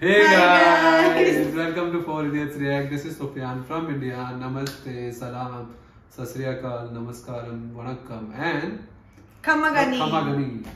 Hey Hi, guys. guys. welcome to Four Idiots React. This is Sufiyan from India. Namaste, Salam, Sasriyakal, Namaskaram, Vanakkam, and Kamagani. Kamagani.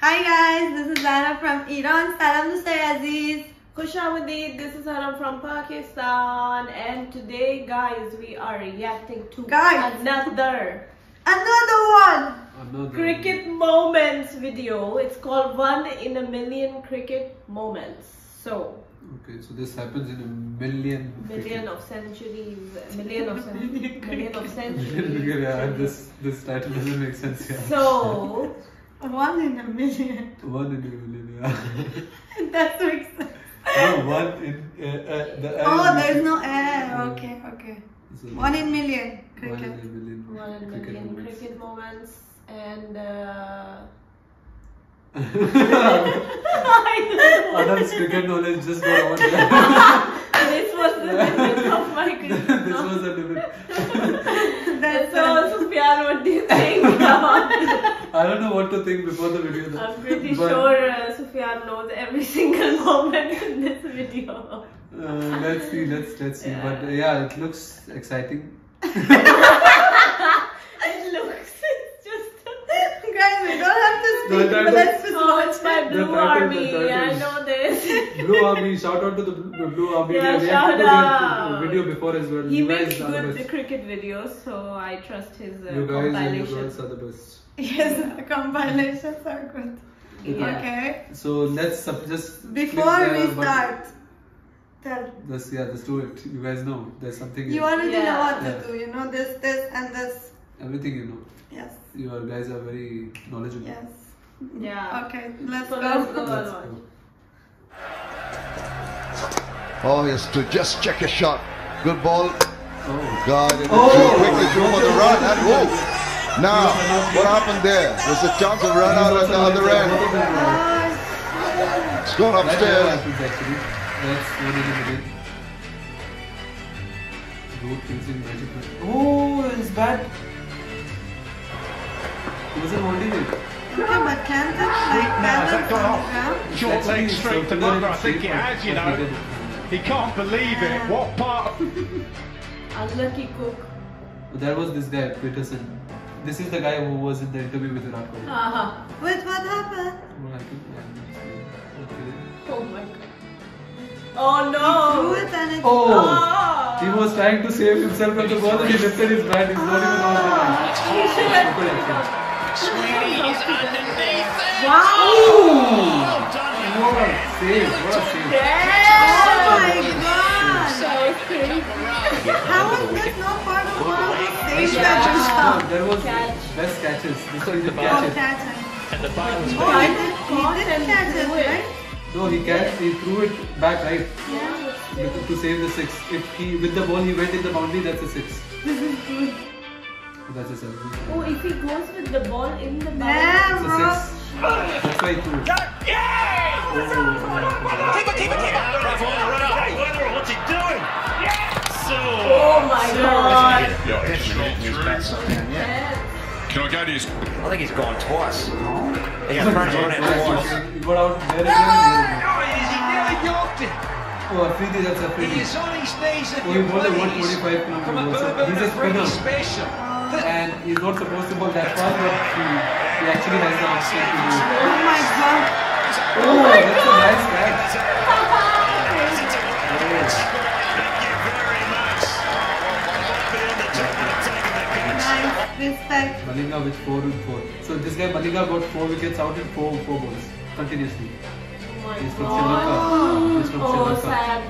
Hi guys, this is Zara from Iran. Salam Mr. Aziz. Khushamadid, this is Haram from Pakistan, and today, guys, we are reacting to Guys. another Another one. Another cricket moments video. It's called One in a Million Cricket Moments. So, Okay, so this happens in a million. million of centuries, million of cen- million of centuries. Yeah, this this title doesn't make sense. Yeah. So, One in a million. one in a million. Yeah. That makes sense. no, one in uh, uh, the. Oh, there's no air. Okay, okay. So, One in million. One in a million. one in a cricket million moments. cricket moments, and uh, Adam's cricket knowledge just got over there. this was the limit of my cricket this knowledge. was the limit. That's So, Sufiyan, what do you think? I don't know what to think before the video. though. I'm pretty But, sure uh, Sufiyan knows every single moment in this video. Uh, let's see, let's let's see. Yeah. But uh, yeah, it looks exciting. It looks it's just. Guys, we don't have to speak, title- but let's The Blue the Army. I know this. Blue Army, shout out to the Blue Army. Yeah, we shout out. the video before as well. He you makes guys the good best. cricket videos, so I trust his uh, You guys and you compilation. are the best. Yes, the compilations are good. Yeah. Okay. So let's just Before we start, tell. Let's yeah, let's do it. You guys know there's something. You already know Yeah. what to Yeah. do. You know this, this, and this. everything you know. Yes. You guys are very knowledgeable. Yes. Yeah. Okay, let's So go. let's go Let's along. Oh, he has to just check a shot. Good ball. Oh. God, it Oh! too quickly through for the run. And whoa. Now, what happened there? There's a chance of run out at the other end. It's gone upstairs. happens actually. That's what it is. Road using magic. Oh, it's bad. It was a holding it. Okay, but can't like balance on the ground? Short leg straight to Bugger, I think it has, you know. He can't believe it. What part? Unlucky cook. That was this guy, Pietersen. This is the guy who was in the interview with Virat Kohli. Uh-huh. Wait, what happened? Well, I think, yeah, okay. Oh my god. Oh Threw no! it and it. Oh! Ah. He was trying to save himself from the ball and he lifted his bat. He's not even on the line. He should have- Wow! What a save! What a save! Oh my god! Was crazy. How is this not part of one of the stage that No, shot? there was Catch. best catches. This one he didn't Oh, catch it. And the ball Oh, he did, he did catch it, right? No, he catch. He threw it back right Yeah, to save the six. If he with the ball he went in the boundary, that's a six. This is good. That's a seven. Oh, if he goes with the ball in the boundary. Damn, It's a bro. six. That's why he threw it. What's he doing? Oh my god. Can I go to his I think he's gone twice. He got thrown on it twice. He got out there again. and there again. Oh, Afridi, that's Afridi. on his knees Oh, he bowled a 125 kilometer ball. So he's a spinner. special. And he's not supposed to bowl that far, but he, he actually has the option to do it. Oh my god. Oh, oh that's a nice catch. Nice. Respect. Malinga with 4 and 4. So this guy Malinga got 4 wickets out in 4 4 balls continuously. Oh my He's from Sri god. Lanka. He's from Sri Oh, Lanka. sad.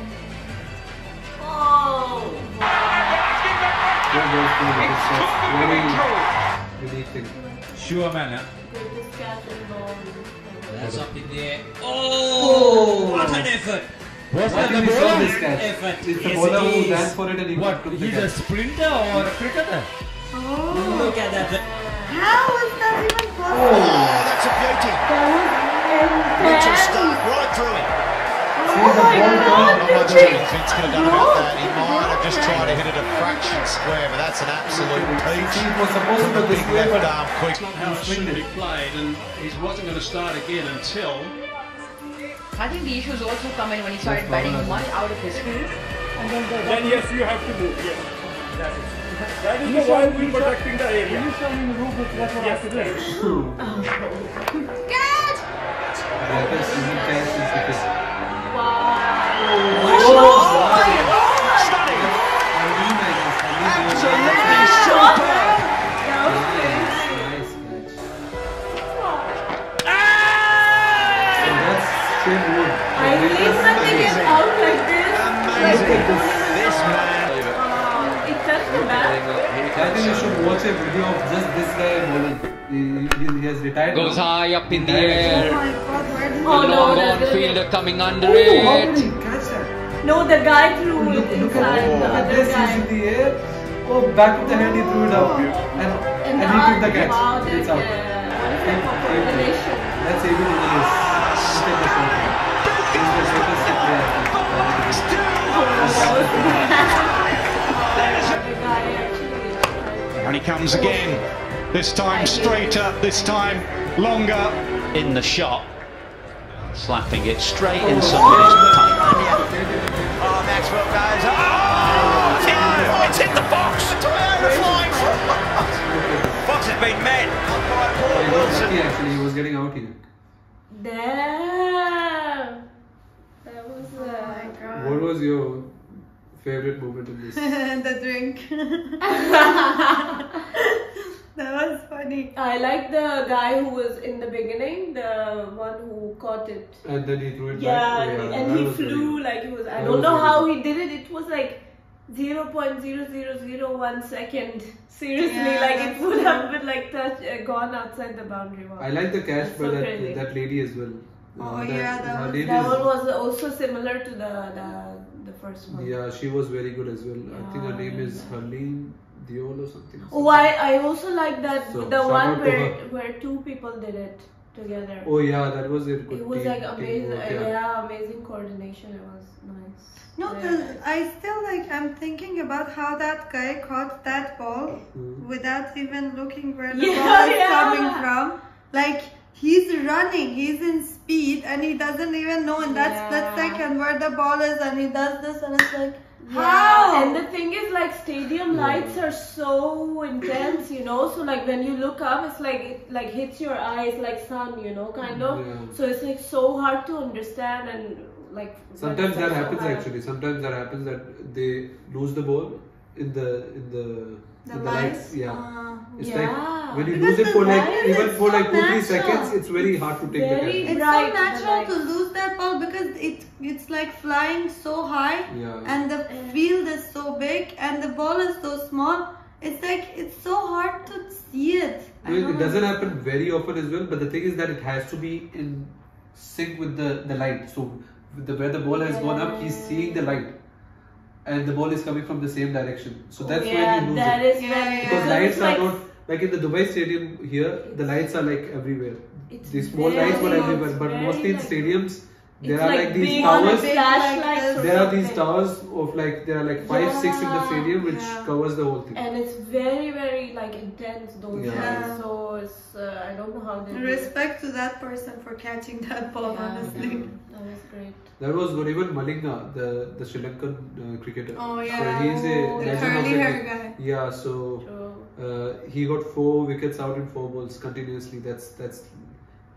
4 balls, 4 wickets. That's very unique. Sure, man. Greatest catch in ball. That's up in the air. Oh, what an effort! Was I that the think we saw bowler? this. Effort. It's the bowler who ran for it and he What? took the He's a sprinter or a cricketer? Oh. Look at that. How is that even possible? That's a beauty. Mitchell Starc right through it. Oh See the ball I'm gone. not sure Vince could have done about that. He might have just tried to hit it a fraction square, but that's an absolute peach. See, was supposed to go Big left arm quick. not how it should be played, and he wasn't going to start again until I think the issues also come in when he started That's batting problematic. much out of his field. And then Then yes, you have to move. Yes, that is. That is the why we are protecting the area. Yes, yes. Catch! Greatest human catch in cricket. Halim, I guess. Halim, Nice catch. So that's Shane Wood. I hate watch a video of just this guy bowling. He, he, has retired. Goes high up in the Oh air. my god, Oh, The no, long that's on the- fielder coming under Oh, how it. No, the guy threw Look, it look inside the at other this. He's guy. in the air. Oh, back of the hand, he threw it up. And, and, the he took the catch. It's out. uh, what is that for coordination? That's Abel Willis. Look at this one. He's the shortest hit player. The guy actually. And he comes again. This time straight up, this time longer. In the shot, slapping it straight in somebody's pipe. Oh, Maxwell goes. Oh, it's hit, it's hit the box. Toyota flying. Box has been met. Umpire Paul was Wilson. lucky actually. He was getting out here. Damn. That was Oh my uh, god. What was your favorite moment in this? the drink. that was funny. I like the guy who was in the beginning, the one who caught it. And then he threw it Yeah, back. and, Oh, and he flew good. like he was. I That don't was know very how he did it. It was like 0.0001 second. Seriously, Yeah, like it would have been like touch, uh, gone outside the boundary wall. I like the catch That's by so that, that lady as well. Oh, Uh, yeah, that her was- name That is- one was also similar to the the, the first one. Yeah, she was very good as well. I think her name is yeah. Harleen Deol or something. Oh, I, I also like that So, the one where where two people did it together. Oh yeah, that was it. Good it was team- like amazing. teamwork, yeah. yeah. amazing coordination. It was nice. No, Yeah. I still like. I'm thinking about how that guy caught that ball Hmm. without even looking where the Yeah, ball is yeah. coming from. Like he's running, he's in speed, and he doesn't even know in that split second where the ball is, and he does this, and it's like, Yeah, how? And the thing is, like, stadium lights are so intense, you know. So like when you look up, it's like it like hits your eyes like sun, you know, kind of. Yeah. So it's like so hard to understand and like. Sometimes that happens high. actually. Sometimes that happens that they lose the ball in the in the The in lights? Yeah. Uh, it's Yeah. like when you Because lose it the for like light even is for so like two three natural. seconds, it's very hard to take Very the catch. It's bright, so the natural to lose that ball because it it's like flying so high Yeah. and the field is so big and the ball is so small. It's like it's so hard to see it. I I mean, don't it doesn't happen very often as well, but the thing is that it has to be in sync with the, the light. So the, where the ball has gone up, he's seeing the light, and the ball is coming from the same direction. So that's yeah, when you lose that it. is Yeah, yeah. because it's lights are like- not like in the Dubai stadium here. The lights are like everywhere. It's These small lights were everywhere, but mostly in like- stadiums there it's are like like these towers. like. There are these towers of like there are like five, six in the stadium, which Yeah. covers the whole thing. and it's very very like intense those Yeah. lights. So it's uh, I don't know how they do it. Respect to that person for catching that ball, Yeah, honestly. yeah, that was great. That was good. Even Malinga, the the Sri Lankan uh, cricketer. Oh, So yeah. he's a The curly the hair guy. Yeah. So True. uh, he got four wickets out in four balls continuously. That's that's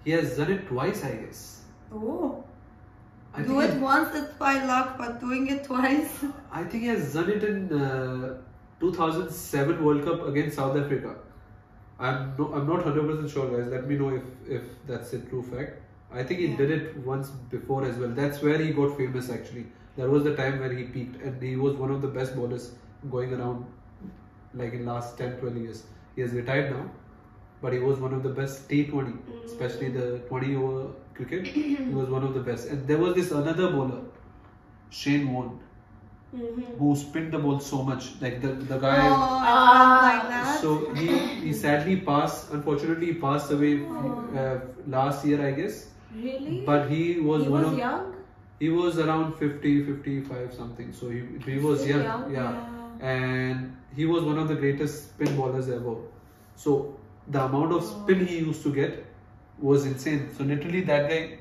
he has done it twice, I guess. Oh. I Do it he- once, it's by luck, but doing it twice. I think he has done it in uh, 2007 World Cup against South Africa. I'm no, I'm not 100% sure, guys. Let me know if if that's a true fact. I think he Yeah. did it once before as well. That's where he got famous actually. That was the time where he peaked, and he was one of the best bowlers going around, like in last 10, 12 years. He has retired now, but he was one of the best T20, especially the 20 over cricket. he was one of the best. And there was this another bowler, Shane Warne, Mm-hmm. who spinned the ball so much. Like the the guy. Oh, Ah. like that. So he, he sadly passed. Unfortunately, he passed away uh, last year, I guess. Really? But he was he one was of young. he was around 50, 55 something. So he, he was Still young, young, yeah. And he was one of the greatest spin bowlers ever. So the amount of spin he used to get was insane. So literally that guy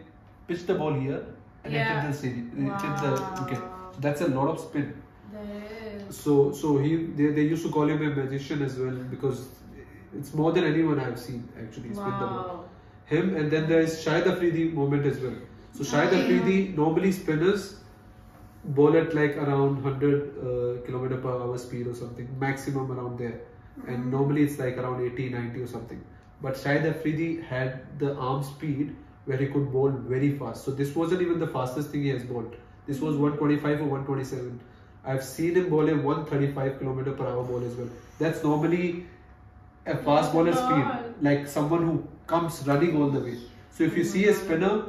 pitched the ball here and Yeah. it hit the stadium. Hit the wicket. So that's a lot of spin. So so he they, they used to call him a magician as well because it's more than anyone I've seen actually spin the ball. Him and then there is Shahid Afridi moment as well. So Shahid Oh. Afridi normally spinners bowl at like around 100 uh, kilometer per hour speed or something maximum around there and normally it's like around 80 90 or something but Shahid Afridi had the arm speed where he could bowl very fast. So this wasn't even the fastest thing he has bowled. This was 125 or 127 I've seen him bowl a 135 kilometer per hour ball as well. That's normally a fast bowler speed like someone who comes running all the way. So if you see a spinner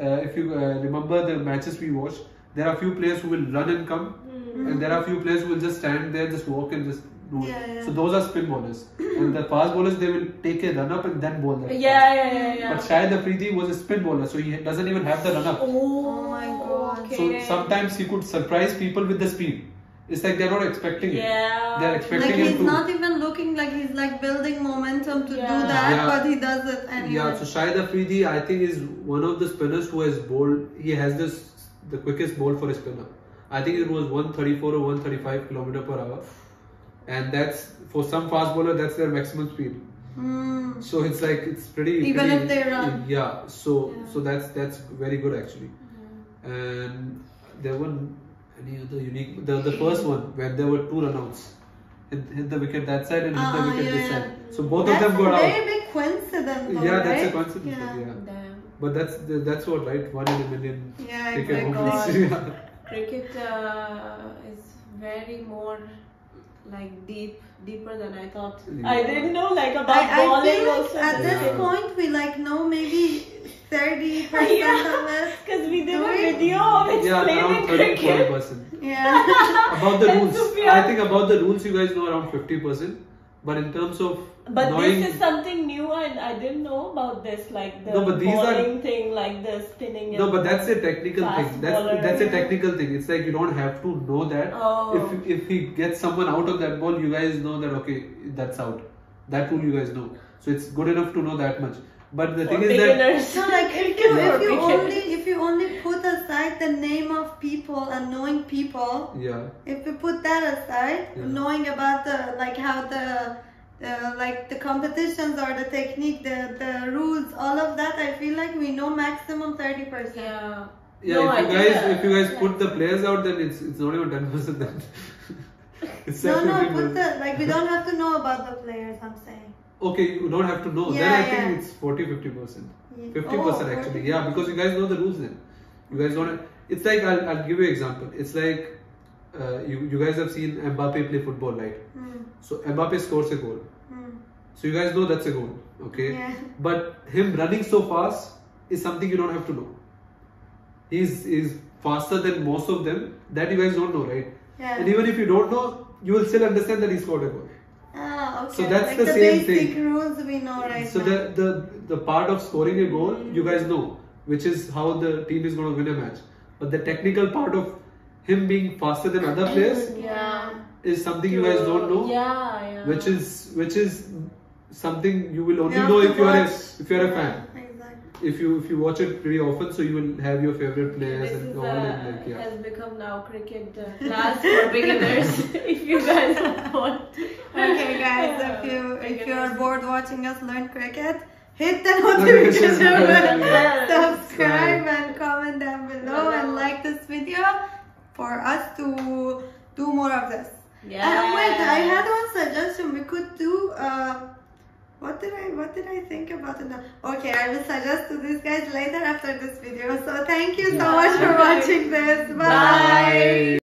uh, if you uh, remember the matches we watched there are a few players who will run and come and there are few players who will just stand there just walk and just do it. Yeah, yeah. so those are spin bowlers and the fast bowlers they will take a run up and then bowl that Yeah, yeah, yeah, yeah. but Shahid Afridi was a spin bowler so he doesn't even have the run up Oh, my God. so sometimes he could surprise people with the speed it's like they're not expecting it Yeah. they're Like expecting him he's to not even looking like he's like building momentum to Yeah. do that, Yeah. but he does it anyway. Yeah, so Shahid Afridi, I think, is one of the spinners who has bowled. He has this the quickest ball for a spinner. I think it was 134 or 135 kilometer per hour, and that's for some fast bowler that's their maximum speed. Hmm. So it's like it's pretty. Even pretty- if they run. Yeah. So Yeah. so that's that's very good actually. And there were any other unique. The the first one where there were two runouts. Hit, hit the wicket that side and hit Uh-uh, the wicket yeah, this yeah. side. So both That's of them got out. That's a very big coincidence. Though, Yeah, that's a coincidence. Yeah. Yeah. But that's that's what right one in a million Yeah, cricket exactly. moments. Cricket uh, is very more like deep, deeper than I thought. Yeah. I didn't know like about I, I bowling feel like also. at this Yeah. point we like know maybe thirty percent Yeah. of it. Because we did a video of explaining around 30 40 cricket. Yeah. About the rules, I think about the rules you guys know around fifty percent. But in terms of But knowing, this is something new and I didn't know about this, like the No, but these are- thing, like the spinning. no, but that's a technical thing. That's that's a technical thing. It's like you don't have to know that. Oh. If if he gets someone out of that ball, you guys know that okay, that's out. That rule you guys know. So it's good enough to know that much. But the for thing is that beginners. So like if you Yeah. if you only if you only put aside the name of people and knowing people, yeah. if you put that aside, Yeah. knowing about the like how the uh, like the competitions or the technique, the the rules, all of that, I feel like we know maximum thirty percent. yeah. Yeah, No, if I you did guys that. if you guys put the players out, then it's it's not even ten percent. Then No, like no, 50%. put the like we don't have to know about the players. I'm saying. Okay, you don't have to know. then Yeah, I think it's 40 50 percent. Yeah. 50 Oh, percent actually. 40. Yeah, because you guys know the rules then. You guys don't. It's like I'll, I'll give you an example. It's like uh, you you guys have seen Mbappe play football, right? Hmm. So Mbappe scores a goal. Hmm. So you guys know that's a goal, okay? Yeah. But him running so fast is something you don't have to know. He's is faster than most of them. That you guys don't know, right? Yeah. And even if you don't know, you will still understand that he scored a goal. Ah, okay. So that's like the the same basic thing. rules we know right So now. the, the the part of scoring a goal, you guys know, which is how the team is going to win a match. But the technical part of him being faster than other players Yeah. is something you guys don't know, Yeah, yeah. which is which is something you will only You know if you are a if you are a fan. Exactly. If you if you watch it pretty often, so you will have your favorite players This and is, all uh, and like yeah. has become now cricket uh, class for beginners. if you guys want. Okay, guys, if you if you're bored watching us learn cricket, hit the Notification notification bell. bell, subscribe, and comment down below, and like this video for us to do more of this. Yeah. And wait, I had one suggestion. We could do. Uh, what did I What did I think about it now? Okay, I will suggest to these guys later after this video. So thank you so much for watching this. Bye. Bye.